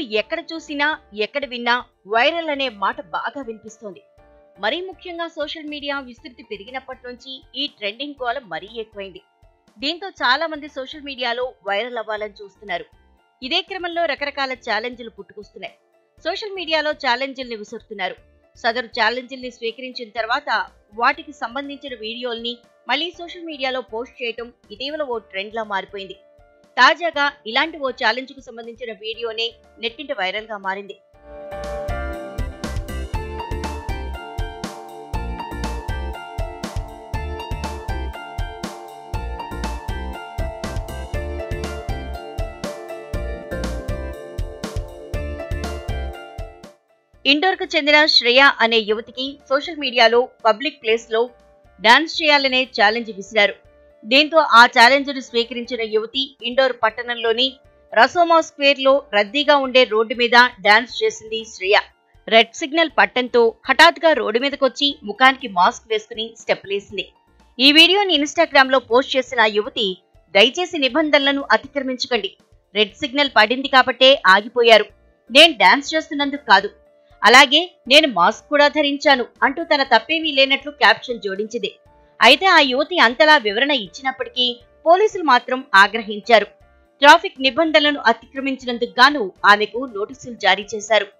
ఇప్పుడు ఎక్కడ చూసినా ఎక్కడ విన్నా వైరల్ అనే మాట బాగా వినిపిస్తోంది. మరీ ముఖ్యంగా సోషల్ మీడియా విస్తృతి పెరిగినప్పటి నుంచి ఈ ట్రెండింగ్ కోల మరీ ఎక్కువైంది. దీంతో చాలా మంది సోషల్ మీడియాలో వైరల్ అవ్వాలని చూస్తున్నారు. ఇదే క్రమంలో రకరకాల ఛాలెంజ్లు పుట్టుకొస్తున్నాయి. సోషల్ మీడియాలో ఛాలెంజ్ల్ని విసురుతున్నారు. సదరు ఛాలెంజ్ల్ని స్వీకరించిన తర్వాత వాటికి సంబంధించిన వీడియోల్ని మళ్ళీ సోషల్ మీడియాలో పోస్ట్ చేయటం ఇటీవల ఓ ట్రెండ్ లా మారిపోయింది. తాజాగా ఇలాంటి ఓ ఛాలెంజ్కు సంబంధించిన వీడియోనే నెట్టింట వైరల్గా మారింది. ఇండోర్కు చెందిన శ్రేయ అనే యువతికి సోషల్ మీడియాలో పబ్లిక్ ప్లేస్లో డాన్స్ చేయాలనే ఛాలెంజ్ విసిరారు. దీంతో ఆ ఛాలెంజ్ను స్వీకరించిన యువతి ఇండోర్ పట్టణంలోని రసోమా స్క్వేర్లో రద్దీగా ఉండే రోడ్డు మీద డాన్స్ చేసింది శ్రేయ. రెడ్ సిగ్నల్ పట్టంతో హఠాత్గా రోడ్డు మీదకొచ్చి ముఖానికి మాస్క్ వేసుకుని స్టెప్లేసింది ఈ వీడియోని ఇన్స్టాగ్రామ్లో పోస్ట్ చేసిన యువతి దయచేసి నిబంధనలను అతిక్రమించకండి. రెడ్ సిగ్నల్ పడింది కాబట్టే ఆగిపోయారు. నేను డాన్స్ చేస్తున్నందుకు కాదు. అలాగే నేను మాస్క్ కూడా ధరించాను అంటూ తన తప్పేమీ లేనట్లు క్యాప్షన్ జోడించింది. అయితే ఆ యువతి అంతలా వివరణ ఇచ్చినప్పటికీ పోలీసులు మాత్రం ఆగ్రహించారు. ట్రాఫిక్ నిబంధనలను అతిక్రమించినందుకు గాను ఆమెకు నోటీసులు జారీ చేశారు.